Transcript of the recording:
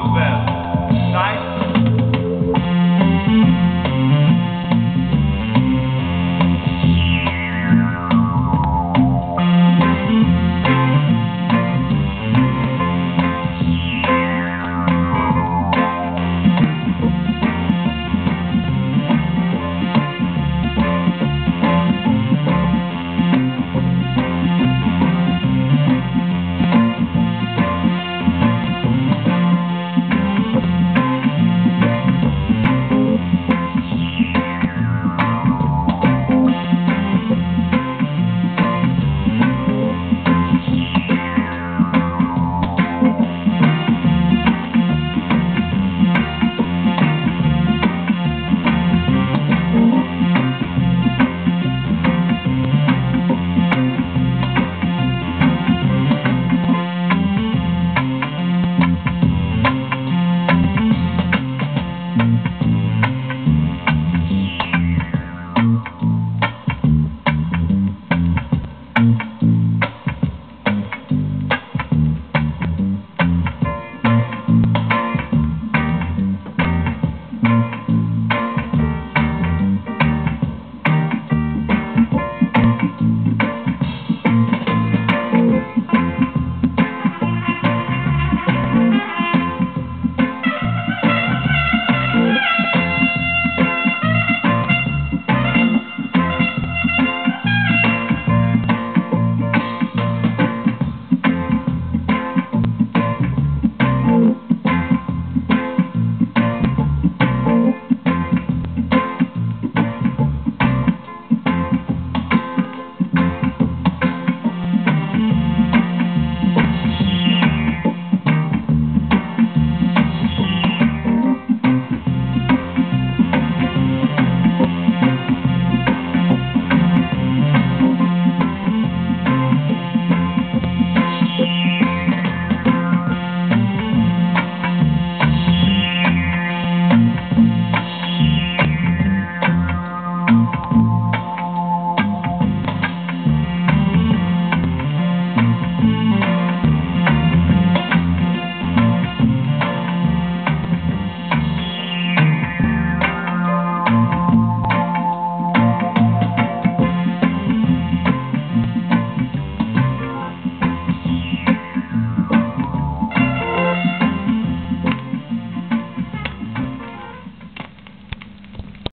Roosevelt.